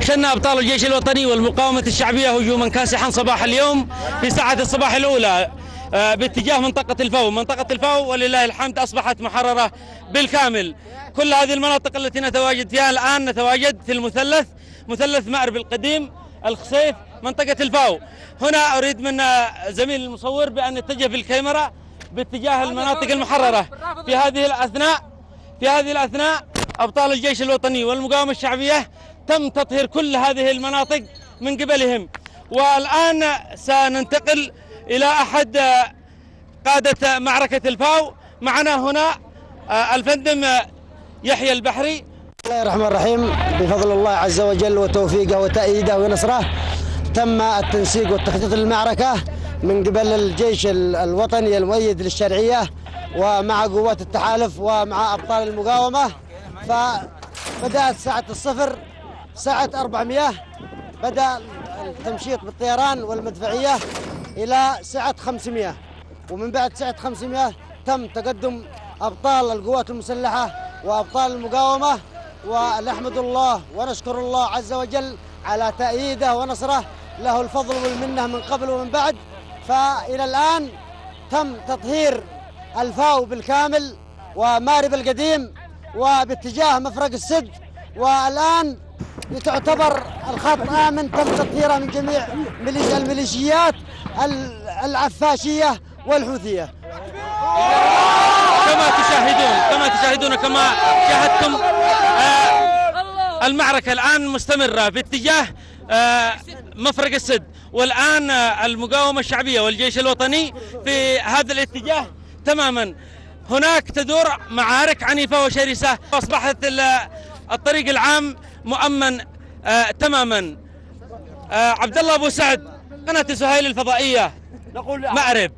شن أبطال الجيش الوطني والمقاومة الشعبية هجوما كاسحا صباح اليوم في ساعة الصباح الأولى. آه، باتجاه منطقة الفو. منطقة الفو ولله الحمد أصبحت محررة بالكامل. كل هذه المناطق التي نتواجد فيها الآن نتواجد في المثلث مثلث مأرب القديم الخصيف منطقة الفاو هنا أريد من آه، زميل المصور بأن يتجه بالكاميرا باتجاه المناطق المحررة. في هذه الأثناء في هذه الأثناء أبطال الجيش الوطني والمقاومة الشعبية تم تطهير كل هذه المناطق من قبلهم. والآن سننتقل إلى أحد آه، قادة معركة الفاو. معنا هنا آه، الفندم آه، يحيى البحري. الله الرحمن الرحيم. بفضل الله عز وجل وتوفيقه وتأييده ونصره تم التنسيق والتخطيط للمعركة من قبل الجيش ال- الوطني المؤيد للشرعية ومع قوات التحالف ومع أبطال المقاومة. فبدأت ساعة الصفر. ساعة 400 بدأ التمشيط بالطيران والمدفعية إلى ساعة 500 ومن بعد ساعة 500 تم تقدم أبطال القوات المسلحة وأبطال المقاومة ونحمد الله ونشكر الله عز وجل على تأييده ونصره. له الفضل والمنة من قبل ومن بعد. فإلى الآن تم تطهير الفاو بالكامل ومارب القديم وباتجاه مفرق السد. والآن تعتبر الخط آمن تم تطهيره من جميع ميليش- الميليشيات ال- العفاشية والحوثية. كما تشاهدون كما تشاهدون كما شاهدتم آه، المعركة الآن مستمرة باتجاه آه، مفرق السد. والآن آه، المقاومة الشعبية والجيش الوطني في هذا الاتجاه تماما. هناك تدور معارك عنيفة وشرسة. أصبحت ال- الطريق العام مؤمن آه، تماما. آه، عبد الله أبو سعد قناة سهيل الفضائية. نقول مأرب.